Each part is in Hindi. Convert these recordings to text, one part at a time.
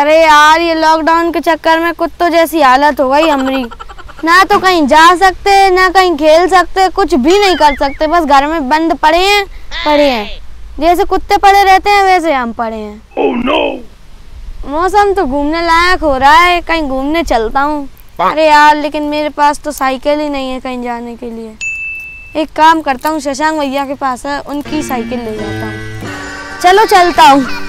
अरे यार ये लॉकडाउन के चक्कर में कुत्तों जैसी हालत हो गई हमारी। ना तो कहीं जा सकते ना कहीं खेल सकते कुछ भी नहीं कर सकते बस घर में बंद पड़े हैं पड़े हैं। जैसे कुत्ते पड़े रहते हैं वैसे हम पड़े हैं। Oh no! मौसम तो घूमने लायक हो रहा है कहीं घूमने चलता हूँ। अरे यार लेकिन मेरे पास तो साइकिल ही नहीं है कहीं जाने के लिए। एक काम करता हूँ शशांक भैया के पास है उनकी साइकिल ले जाता हूँ। चलो चलता हूँ।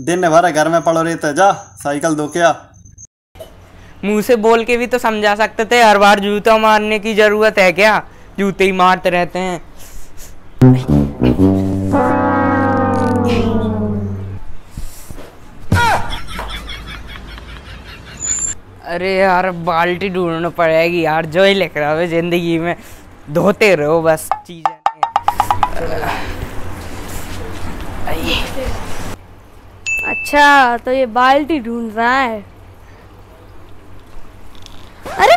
दिन भर घर में पड़ो रहते जा, साइकिल दो क्या। मुँह से बोल के भी तो समझा सकते थे, हर बार जूता मारने की ज़रूरत है क्या? जूते ही मारते रहते हैं। अरे यार, बाल्टी ढूंढना पड़ेगी यार, जो ही लिख रहा है ज़िंदगी में। धोते रहो बस, चीज़ें अच्छा तो ये बाल्टी ढूंढ रहा है। अरे,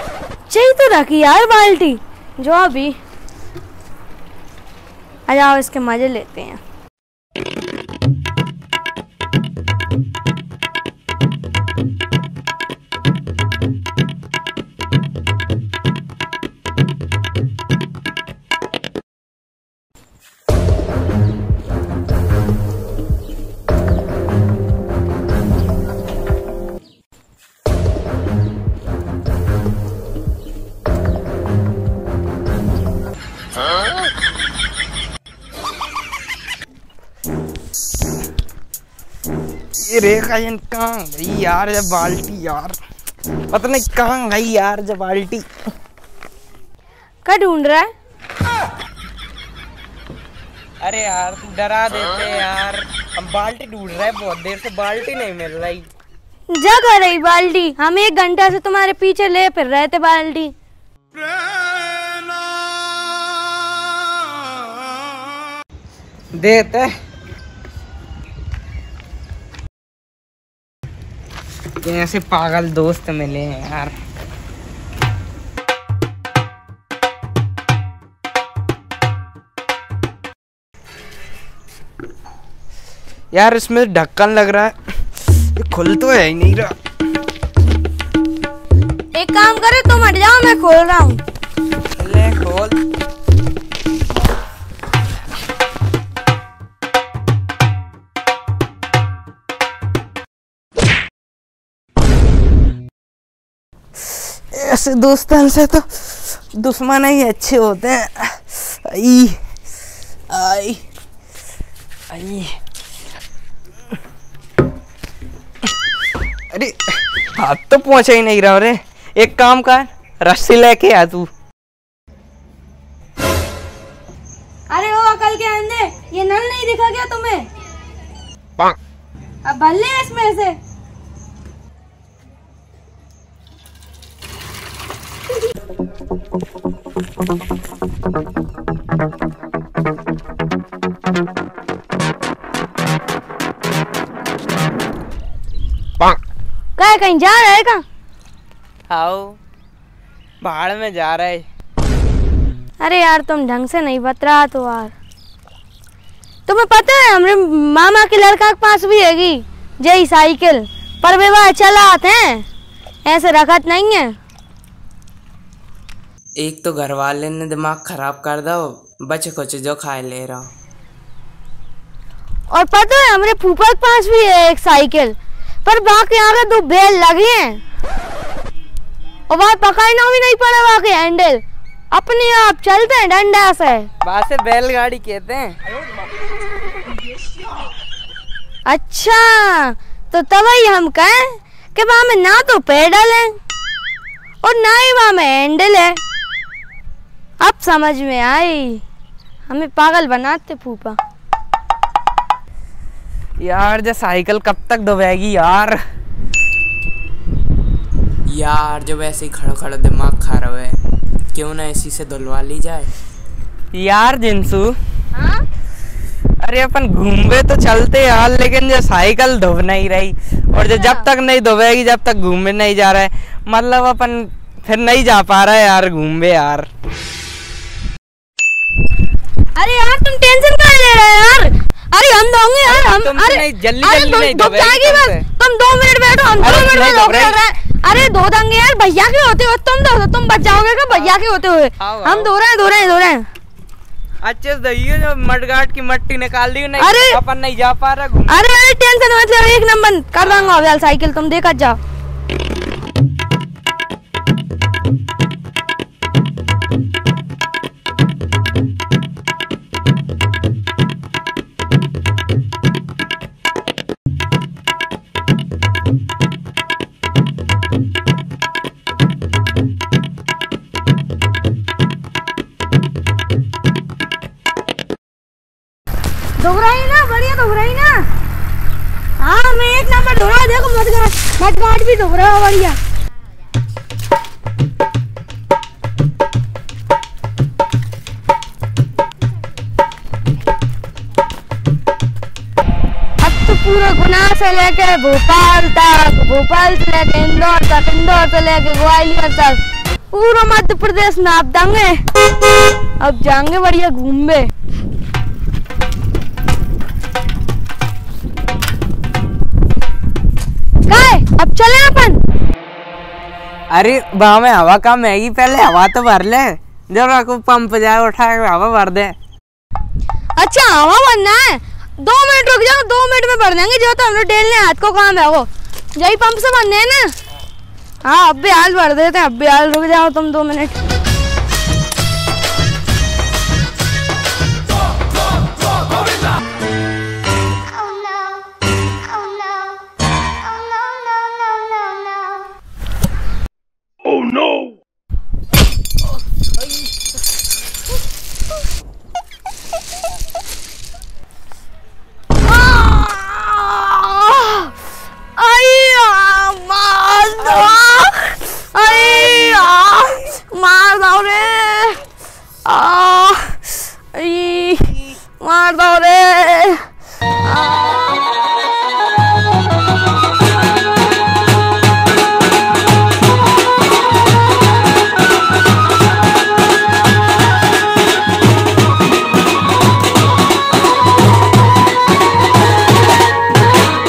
चाहिए तो रखी यार बाल्टी। जो अभी। आ जाओ, इसके मज़े लेते हैं। ये रेखा जन कहाँ गई यार जब बाल्टी यार? पता नहीं कहाँ गई यार जब बाल्टी। क्या ढूंढ रहा है? अरे यार तू डरा देते यार। हम बाल्टी ढूंढ रहे हैं बहुत देर से बाल्टी नहीं मिल रही। जगह रही बाल्टी। हम एक घंटा से तुम्हारे पीछे ले फिर रहे थे बाल्टी। देते कैसे पागल दोस्त मिले हैं यार। यार इसमें ढक्कन लग रहा है। खुल तो है ही नहीं रहा। एक काम करे तुम हट जाओ मैं खोल रहा हूँ। ऐसे दोस्तों से तो दुश्मन ही अच्छे होते हैं। आई आई आई। अरे हाथ तो पहुँचा ही नहीं रहा रे। एक काम कर रस्सी लेके आ तू। अरे ओ अकल के अंधे ये नल नहीं दिखा क्या तुम्हें? अब भले इसमें से। क्या कहीं जा रहा है का? आओ। पहाड़ में जा रहे अरे यार तुम ढंग से नहीं बत रहा तो यार। तुम्हें पता है हमारे मामा के लड़का के पास भी हैगी जय साइकिल। पर वे वह चला आते हैं। ऐसे रखत नहीं है। एक तो घर वाले ने दिमाग खराब कर दो बचे कुछ जो खाए ले रहा। और पता है हमारे फूफा के पास भी है एक साइकिल पर बाकी आगे दो बेल लगे हैं। और वहाँ पकड़ना भी नहीं पड़ा वहाँ के हैंडल। अपने आप चलते हैं डंडा से। वहाँ से बैलगाड़ी कहते हैं। अच्छा तो तभी हम कहें कि वहाँ में ना तो पेडल है और ना ही वहाँ में हैंडल है। अब समझ में आई। हमें पागल बनाते फूफा। यार जो साइकिल कब तक दबेगी यार? यार जब ऐसे ही खड़ा खड़ा दिमाग खा रहा है क्यों ना इसी से धुलवा ली जाए? यार जिंसू। हाँ? अरे अपन घूमवे तो चलते यार लेकिन जो साइकिल धुब नहीं रही और जो जब तक नहीं धुबेगी जब तक घूमने नहीं जा रहा है मतलब अपन फिर नहीं जा पा रहा है यार घूमवे यार। अरे यार तुम टेंशन कहाँ ले रहे हो यार? अरे हम दोगे यार हम अरे जल्दी- जल्दी दो- नहीं दो जाएगी बस। तुम दो मिनट बैठो हम दो मिनट में दब रही। रहे हैं। अरे धो देंगे यार भैया के होते हुए तुम दो तुम बच जाओगे क्या भैया के होते हुए। हम दो रहे हैं धो रहे हैं धो रहे हैं। अच्छे से दहिए जो मडगाट की मट्टी निकाल दी नहीं अरे! अपन नहीं जा पा रहा अरे अरे टेंशन मत लो एक नंबर कर दूँगा अभी साइकिल तुम देखा जाओ। एक नंबर धो रहा देखो मत मत भी धो रहा हूँ, बढ़िया। तो पूरा गुना से लेके भोपाल तक, भोपाल से लेके इंदौर तक, इंदौर से लेके ग्वालियर तक। पूरा मध्य प्रदेश आप देंगे। अब जाएँगे बढ़िया घूमने। अब चले अपन। अरे भाव में हवा कम हैगी पहले हवा तो भर ले। जब आपको पंप जाए उठा हवा भर दे। अच्छा हवा भरना है? दो मिनट रुक जाओ दो मिनट में भर देंगे। जो तो हम लोग डेलने हाथ को काम है वो। यही पंप से भरने हैं ना? हाँ अब भी हाल भर देते हैं अब भी हाल रुक जाओ तुम दो मिनट। no